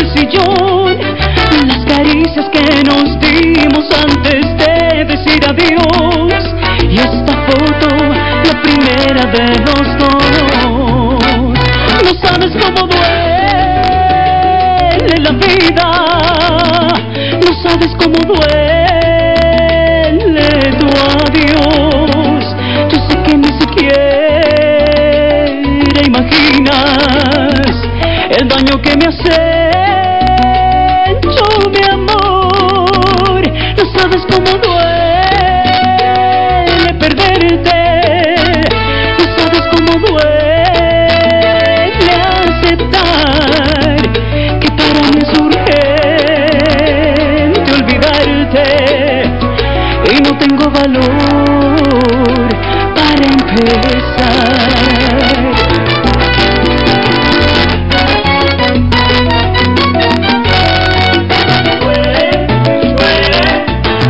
el sillón, las caricias que nos dimos antes de decir adiós. Y esta foto, la primera de los dos. No sabes cómo duele la vida, no sabes cómo duele tu adiós. Yo sé que ni siquiera imaginas el daño que me has y no tengo valor para empezar.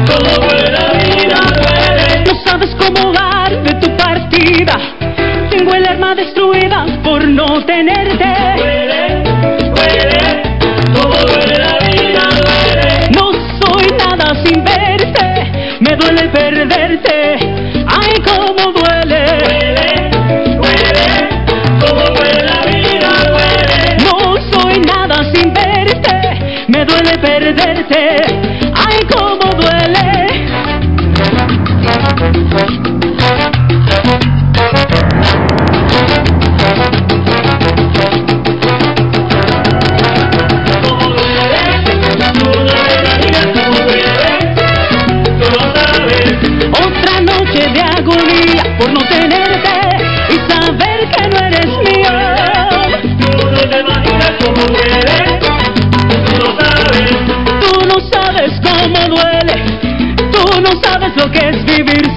Todo vuelve, la vida duele. No sabes cómo dar de tu partida. Tengo el arma destruida por no tenerte. Duele perderte. Ay, cómo duele. Duele, duele, todo duele, la vida duele. No soy nada sin verte. Me duele perderte. por no tenerte y saber que no eres mío. Tú no te imaginas cómo duele, tú no sabes. Tú no sabes cómo duele, tú no sabes lo que es vivir